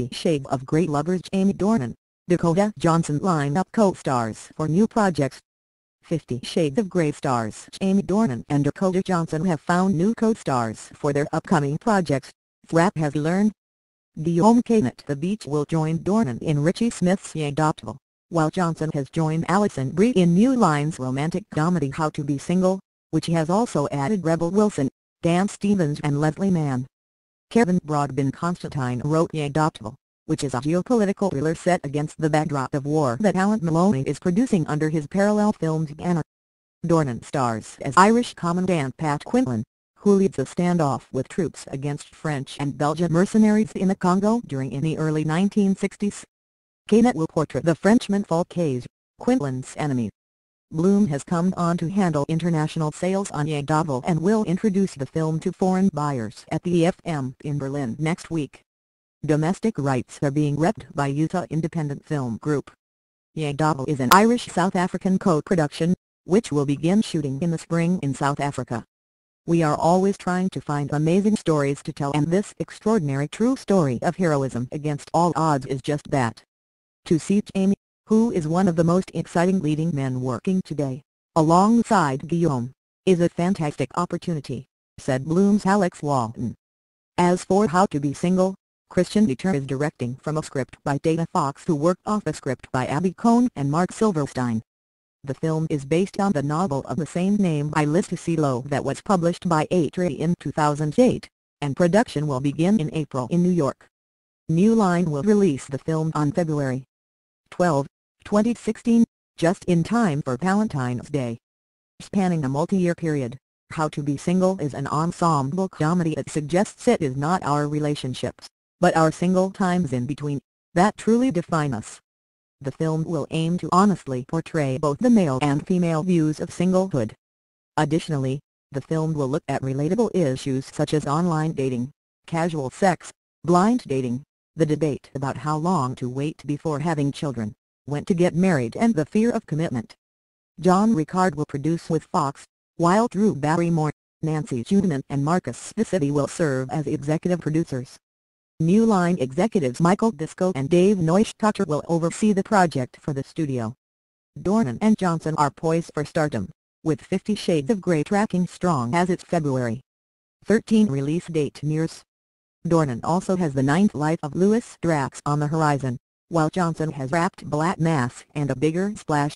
Fifty Shades of Grey lovers Jamie Dornan, Dakota Johnson line up co-stars for new projects. Fifty Shades of Grey stars Jamie Dornan and Dakota Johnson have found new co-stars for their upcoming projects, Wrap has learned. Guillaume Canet The Beach will join Dornan in Richie Smyth's Ye Adoptable, while Johnson has joined Alison Brie in New Line's romantic comedy How to Be Single, which has also added Rebel Wilson, Dan Stevens and Leslie Mann. Kevin Brodbin Constantine wrote Jadotville, which is a geopolitical thriller set against the backdrop of war that Alan Moloney is producing under his parallel filmed banner. Dornan stars as Irish Commandant Pat Quinlan, who leads a standoff with troops against French and Belgian mercenaries in the Congo during in the early 1960s. Canet will portray the Frenchman Faulques, Quinlan's enemy. Bloom has come on to handle international sales on Ye and will introduce the film to foreign buyers at the EFM in Berlin next week. Domestic rights are being repped by Utah Independent Film Group. Ye is an Irish-South African co-production, which will begin shooting in the spring in South Africa. We are always trying to find amazing stories to tell and this extraordinary true story of heroism against all odds is just that. To see Jamie, who is one of the most exciting leading men working today, alongside Guillaume, is a fantastic opportunity, said Bloom's Alex Walton. As for How to Be Single, Christian Ditter is directing from a script by Dana Fox who worked off a script by Abby Kohn and Marc Silverstein. The film is based on the novel of the same name by Liz Tuccillo that was published by Atria in 2008, and production will begin in April in New York. New Line will release the film on February 12, 2016, just in time for Valentine's Day. Spanning a multi-year period, How to Be Single is an ensemble comedy that suggests it is not our relationships but our single times in between, that truly define us. The film will aim to honestly portray both the male and female views of singlehood. Additionally, the film will look at relatable issues such as online dating, casual sex, blind dating, the debate about how long to wait before having children, when to get married and the fear of commitment. John Rickard will produce with Fox, while Drew Barrymore, Nancy Juvonen and Marcus Viscidi will serve as executive producers. New Line executives Michael Disco and Dave Neustadter will oversee the project for the studio. Dornan and Johnson are poised for stardom, with Fifty Shades of Grey tracking strong as its February 13 release date nears. Dornan also has the ninth life of Louis Drax on the horizon, while Johnson has wrapped Black Mass and a bigger splash,